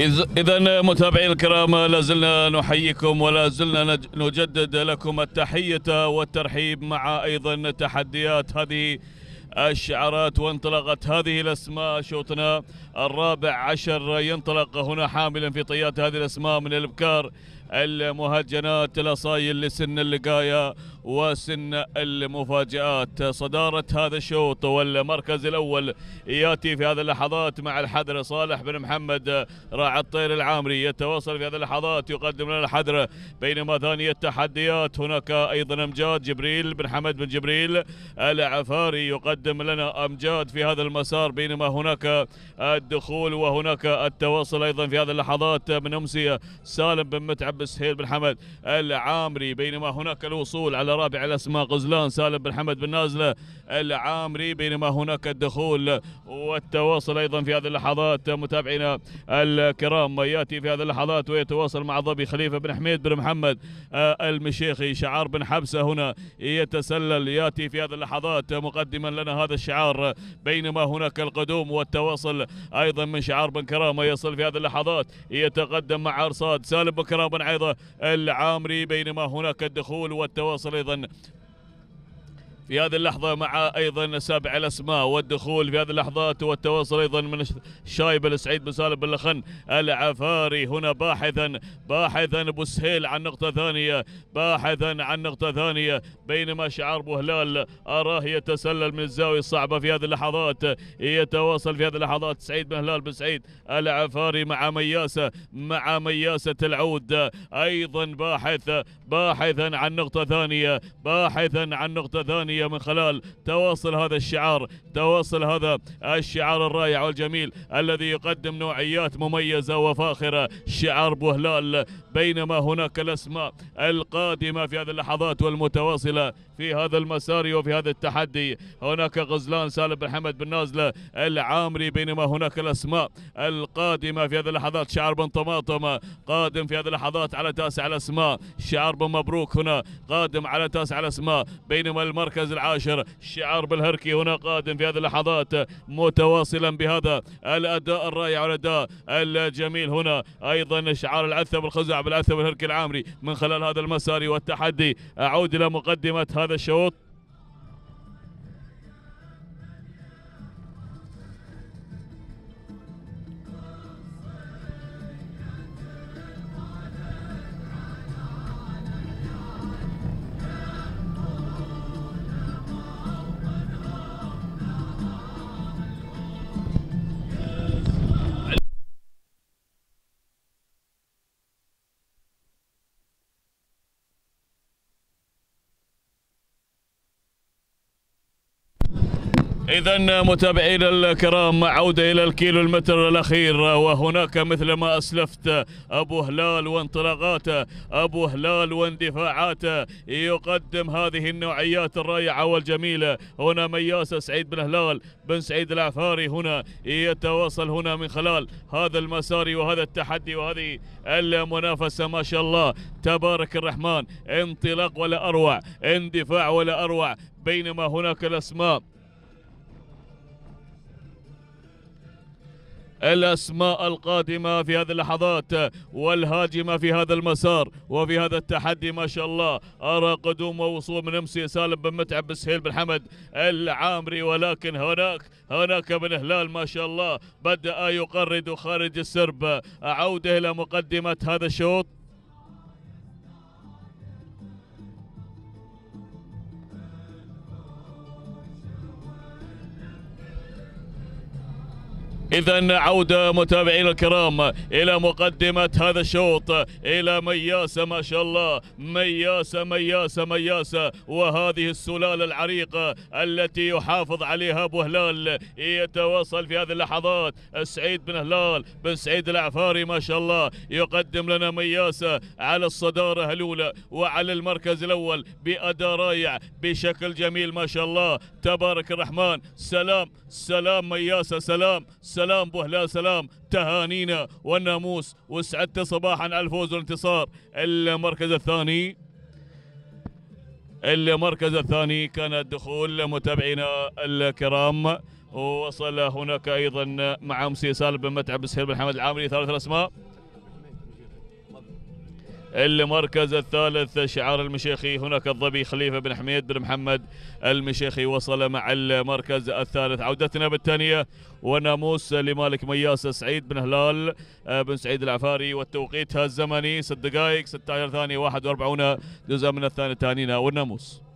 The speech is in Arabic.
إذا متابعين الكرام لازلنا نحييكم ولا زلنا نجدد لكم التحية والترحيب مع أيضا تحديات هذه الشعارات وانطلقت هذه الأسماء. شوطنا الرابع عشر ينطلق هنا حاملا في طيات هذه الأسماء من الإبكار المهجنات الأصايل لسن اللقاية وسن المفاجآت. صدارة هذا الشوط والمركز الأول يأتي في هذه اللحظات مع الحذر صالح بن محمد. راعي الطير العامري يتواصل في هذه اللحظات يقدم لنا الحذر بينما ثاني التحديات. هناك أيضا أمجاد جبريل بن حمد بن جبريل العفاري يقدم لنا أمجاد في هذا المسار. بينما هناك الدخول وهناك التواصل أيضا في هذه اللحظات. من أمسية سالم بن متعب بن سهيل بن حمد العامري بينما هناك الوصول على رابع الأسماء غزلان سالم بن حمد بن نازلة العامري بينما هناك الدخول والتواصل أيضا في هذه اللحظات. متابعينا الكرام يأتي في هذه اللحظات ويتواصل مع ضبي خليفة بن حميد بن محمد المشيخي شعار بن حبسة هنا يتسلل. يأتي في هذه اللحظات مقدما لنا هذا الشعار بينما هناك القدوم والتواصل أيضا من شعار بن كرامة يصل في هذه اللحظات يتقدم مع أرصاد. سالم بن كرامة بن العامري بينما هناك الدخول والتواصل أيضا في هذه اللحظة مع أيضا سابع الأسماء والدخول في هذه اللحظات والتواصل أيضا من شايب السعيد بن سالم بن لخن العفاري. هنا باحثا باحثا أبو سهيل عن نقطة ثانية باحثا عن نقطة ثانية. بينما شعار أبو هلال أراه يتسلل من الزاوية الصعبة في هذه اللحظات. يتواصل في هذه اللحظات سعيد بن هلال بن سعيد العفاري مع مياسة مع مياسة العود. أيضا باحث باحثا عن نقطة ثانية باحثا عن نقطة ثانية. من خلال تواصل هذا الشعار تواصل هذا الشعار الرائع والجميل الذي يقدم نوعيات مميزة وفاخرة. شعار بوهلال بينما هناك الأسماء القادمة في هذه اللحظات والمتواصلة في هذا المسار وفي هذا التحدي. هناك غزلان سالم بن حمد بن نازلة العامري بينما هناك الأسماء القادمة في هذه اللحظات. شعار بن طماطم قادم في هذه اللحظات على تاسع الأسماء. شعار بن مبروك هنا قادم على تاسع الأسماء. بينما المركز العاشر. شعار بالهركي هنا قادم في هذه اللحظات متواصلا بهذا الأداء الرائع والأداء الجميل هنا. أيضا شعار العثب الخزع بالعثب الهركي العامري من خلال هذا المسار والتحدي. أعود إلى مقدمة هذا الشوط. إذا متابعينا الكرام عودة إلى الكيلو المتر الأخير وهناك مثل ما أسلفت أبو هلال وانطلاقاته أبو هلال واندفاعاته يقدم هذه النوعيات الرائعة والجميلة. هنا مياسة سعيد بن هلال بن سعيد العفاري هنا يتواصل هنا من خلال هذا المسار وهذا التحدي وهذه المنافسة. ما شاء الله تبارك الرحمن انطلاق ولا أروع اندفاع ولا أروع بينما هناك الأسماء الأسماء القادمة في هذه اللحظات والهاجمة في هذا المسار وفي هذا التحدي ما شاء الله. أرى قدوم ووصول من أمسي سالم بن متعب بن سهيل بن حمد العامري. ولكن هناك هناك بن هلال ما شاء الله بدأ يقرد خارج السرب. عودة إلى مقدمة هذا الشوط. إذا عودة متابعينا الكرام إلى مقدمة هذا الشوط. إلى مياسة ما شاء الله. مياسة مياسة مياسة وهذه السلالة العريقة التي يحافظ عليها أبو هلال يتواصل في هذه اللحظات. سعيد بن هلال بن سعيد العفاري ما شاء الله. يقدم لنا مياسة على الصدارة الأولى وعلى المركز الأول بأداء رائع بشكل جميل ما شاء الله. تبارك الرحمن. سلام سلام مياسة سلام سلام. بوهلال سلام. تهانينا والناموس وسعدت صباحا على الفوز والانتصار. المركز الثاني المركز الثاني كان الدخول متابعينا الكرام. ووصل هناك أيضا مع امسي سالم بن متعب بن حمد العامري ثلاث الأسماء. المركز الثالث شعار المشيخي هناك الظبي خليفة بن حميد بن محمد. المشيخي وصل مع المركز الثالث. عودتنا بالثانية وناموس لمالك مياس سعيد بن هلال آه، بن سعيد العفاري. والتوقيت الزمني ست دقائق 16 ثانية 41 جزء من الثانية تانينا والناموس